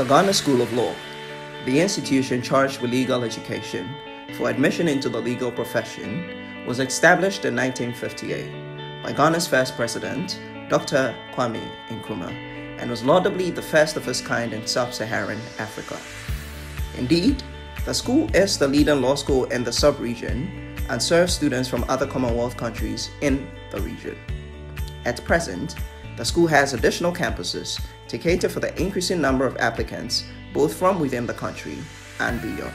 The Ghana School of Law, the institution charged with legal education for admission into the legal profession, was established in 1958 by Ghana's first president, Dr. Kwame Nkrumah, and was laudably the first of its kind in sub Saharan Africa. Indeed, the school is the leading law school in the sub region and serves students from other Commonwealth countries in the region. At present, the school has additional campuses to cater for the increasing number of applicants both from within the country and beyond.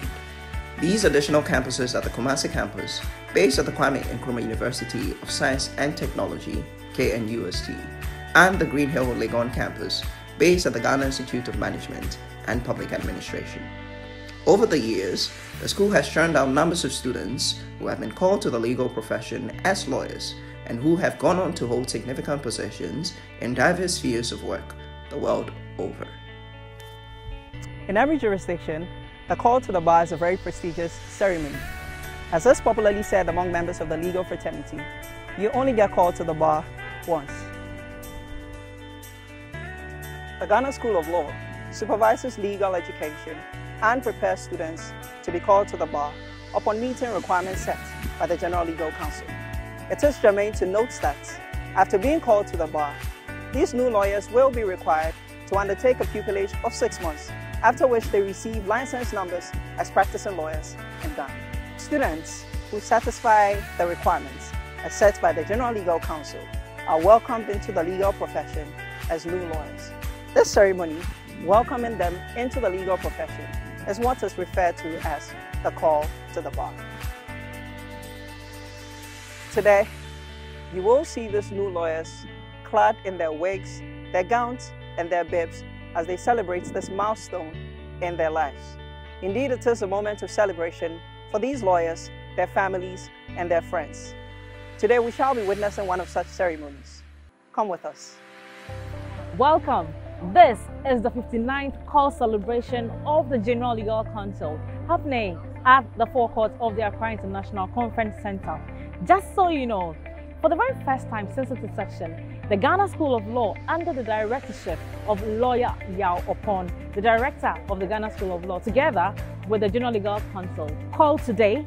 These additional campuses are the Kumasi campus, based at the Kwame Nkrumah University of Science and Technology, KNUST, and the Green Hill Legon campus, based at the Ghana Institute of Management and Public Administration. Over the years, the school has churned out numbers of students who have been called to the legal profession as lawyers and who have gone on to hold significant positions in diverse spheres of work the world over. In every jurisdiction, the call to the bar is a very prestigious ceremony. As is popularly said among members of the legal fraternity, you only get called to the bar once. The Ghana School of Law supervises legal education and prepares students to be called to the bar upon meeting requirements set by the General Legal Council. It is germane to note that after being called to the bar, these new lawyers will be required to undertake a pupillage of six months, after which they receive license numbers as practicing lawyers in Ghana. Students who satisfy the requirements as set by the General Legal Council are welcomed into the legal profession as new lawyers. This ceremony, welcoming them into the legal profession, is what is referred to as the call to the bar. Today, you will see these new lawyers clad in their wigs, their gowns, and their bibs as they celebrate this milestone in their lives. Indeed, it is a moment of celebration for these lawyers, their families, and their friends. Today, we shall be witnessing one of such ceremonies. Come with us. Welcome. This is the 59th call celebration of the General Legal Council happening at the forecourt of the Accra International Conference Center. Just so you know, for the very first time since its inception, the Ghana School of Law, under the directorship of lawyer Yaw Oppong, the director of the Ghana School of Law, together with the General Legal Council, called today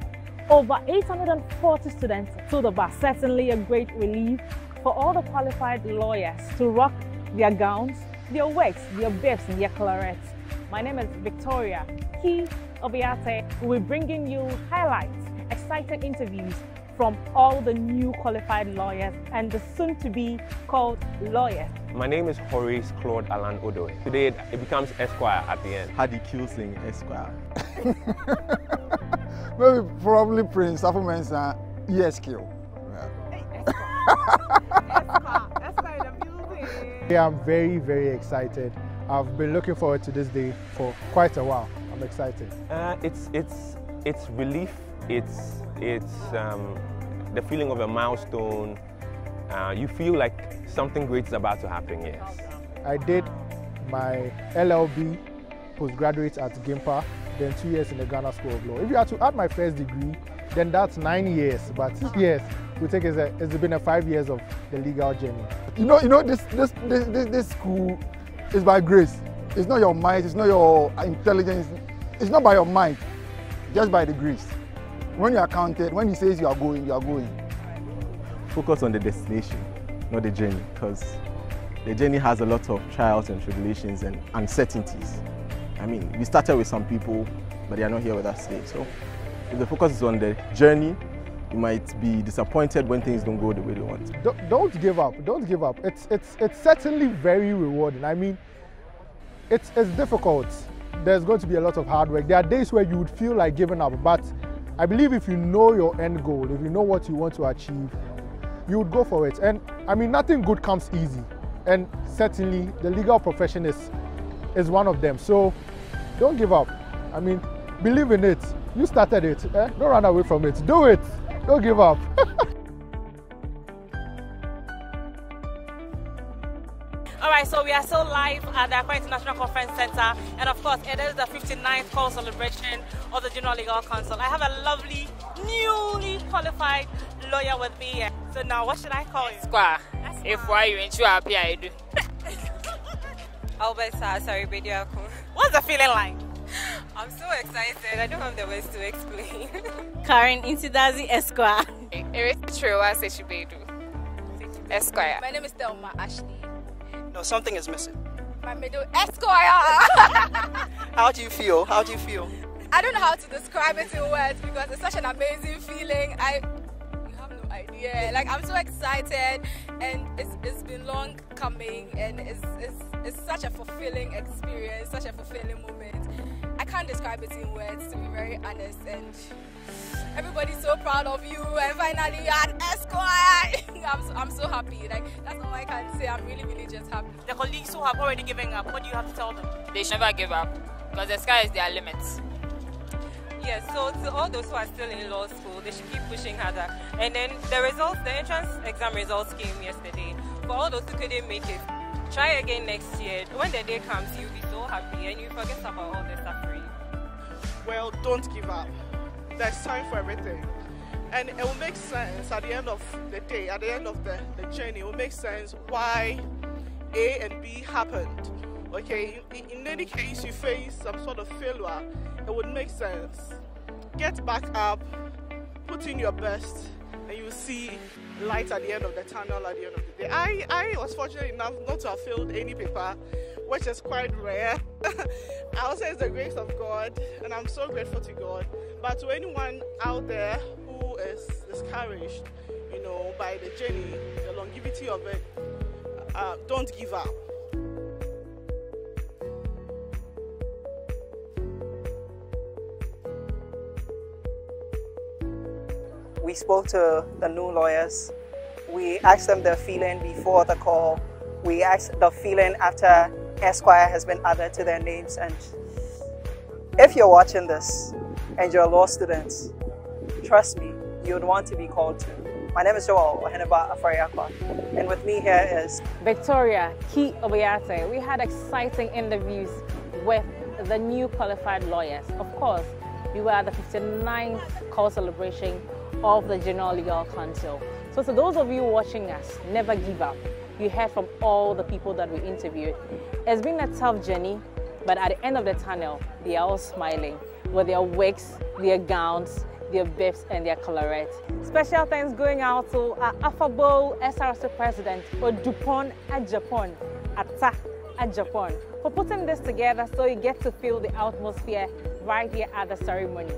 over 840 students to the bar. Certainly a great relief for all the qualified lawyers to rock their gowns, their wigs, their bibs, and their clarets. My name is Victoria Key Obiate. We're bringing you highlights, exciting interviews from all the new qualified lawyers and the soon to be called lawyers. My name is Horace Claude Alan Odoe. Today it becomes Esquire at the end. Hadi Kilsing Esquire. Maybe probably Prince Afumensa ESQ. Yeah, I'm very, very excited. I've been looking forward to this day for quite a while. I'm excited. Uh, it's it's it's relief. It's it's um, the feeling of a milestone. Uh, you feel like something great is about to happen, yes. I did my LLB postgraduate at GIMPA, then two years in the Ghana School of Law. If you are to add my first degree, then that's nine years. But yes, we think it's, a, it's been a five years of the legal journey. You know, you know this, this, this, this, this school is by grace. It's not your mind, it's not your intelligence, it's not by your mind, just by the grace. When you are counted, when he says you are going, you are going. Focus on the destination, not the journey, because the journey has a lot of trials and tribulations and uncertainties. I mean, we started with some people, but they are not here with us today. So if the focus is on the journey, you might be disappointed when things don't go the way they want. Don't give up. Don't give up. It's it's it's certainly very rewarding. I mean, it's it's difficult. There's going to be a lot of hard work. There are days where you would feel like giving up, but I believe if you know your end goal, if you know what you want to achieve, you would go for it. And I mean, nothing good comes easy. And certainly the legal profession is, is one of them. So don't give up. I mean, believe in it. You started it. Eh? Don't run away from it. Do it. Don't give up. right, so we are still live at the Accra International Conference Center, and of course, it is the 59th call celebration of the General Legal Council. I have a lovely, newly qualified lawyer with me. So now, what should I call you? Square. If why you into happy, I do. Oh, Albert, sorry, video. What's the feeling like? I'm so excited. I don't have the words to explain. Karen Intidazi Esquire. Eritrewa Sechibedu. Esquire. My name is Thelma Ashley. No, something is missing. My middle Esquire. How do you feel? How do you feel? I don't know how to describe it in words because it's such an amazing feeling. I you have no idea. Like I'm so excited and it's it's been long coming and it's it's it's such a fulfilling experience, such a fulfilling moment. I can't describe it in words to be very honest and everybody's so proud of you and finally you're an esquire. I'm so, I'm so happy. Like that's all I can say. I'm really really just happy. The colleagues who have already given up, what do you have to tell them? They should never give up because the sky is their limit. Yes, so to all those who are still in law school, they should keep pushing harder. And then the results, the entrance exam results came yesterday. For all those who couldn't make it, try again next year. When the day comes, you'll be so happy and you forget about all the suffering. Well, don't give up. There's time for everything. And it will make sense at the end of the day, at the end of the, the journey, it will make sense why A and B happened. Okay, in, in any case you face some sort of failure, it would make sense. Get back up, put in your best, and you see light at the end of the tunnel at the end of the day. I, I was fortunate enough not to have failed any paper, which is quite rare. I would say it's the grace of God, and I'm so grateful to God. But to anyone out there who is discouraged, you know, by the journey, the longevity of it, uh, don't give up. We spoke to the new lawyers. We asked them their feeling before the call. We asked the feeling after Esquire has been added to their names. And if you're watching this and you're a law student, trust me, you would want to be called to. My name is Joel Oheneba Afariakwa, and with me here is Victoria Ki Obayate. We had exciting interviews with the new qualified lawyers. Of course, we were at the 59th call celebration of the General Legal Council. So to those of you watching us, never give up. You heard from all the people that we interviewed. It's been a tough journey, but at the end of the tunnel, they are all smiling with their wigs, their gowns, their bibs and their colorette. Special thanks going out to our affable SRC President Odupon Ajapon, Ata Ajapon, for putting this together so you get to feel the atmosphere right here at the ceremony.